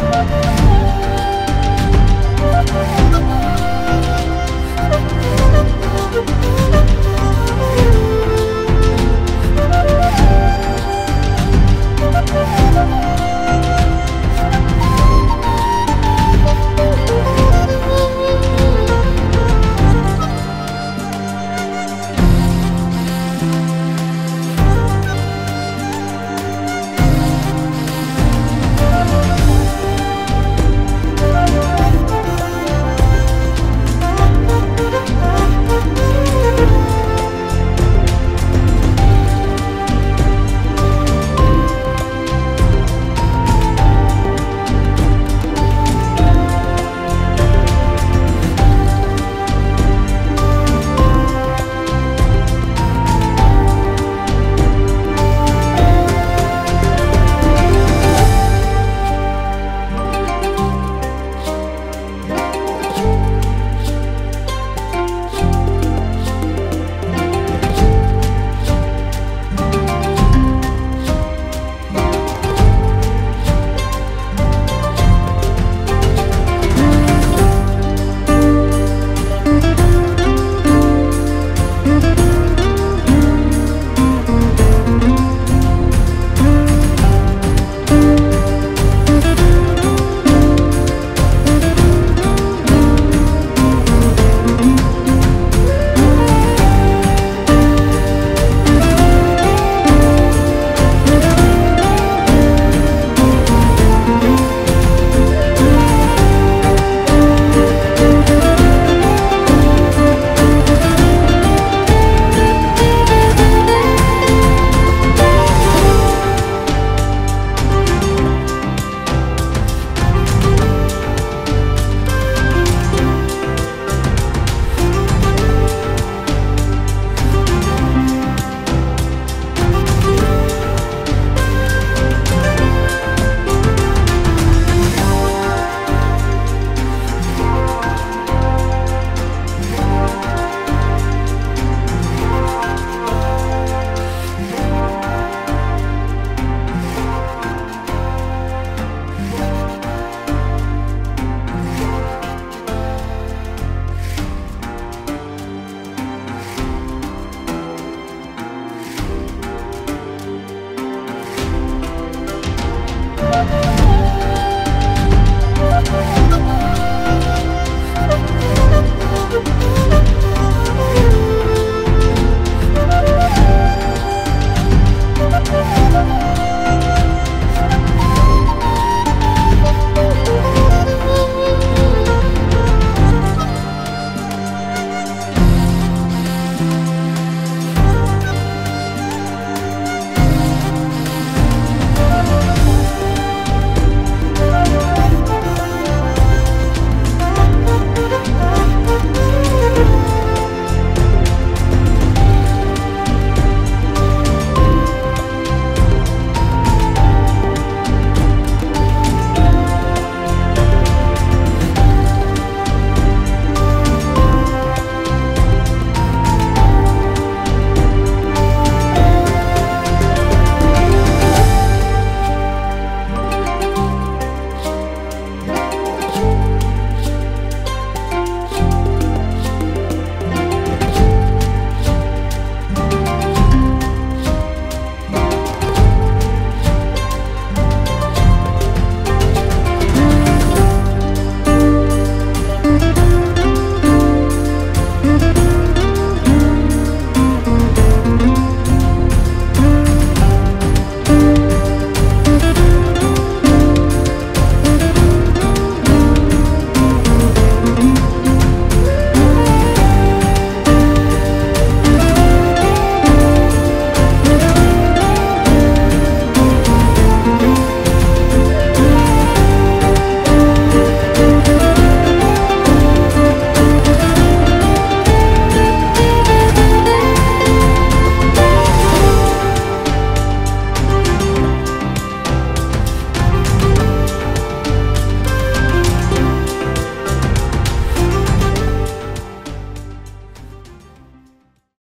Thank you. you.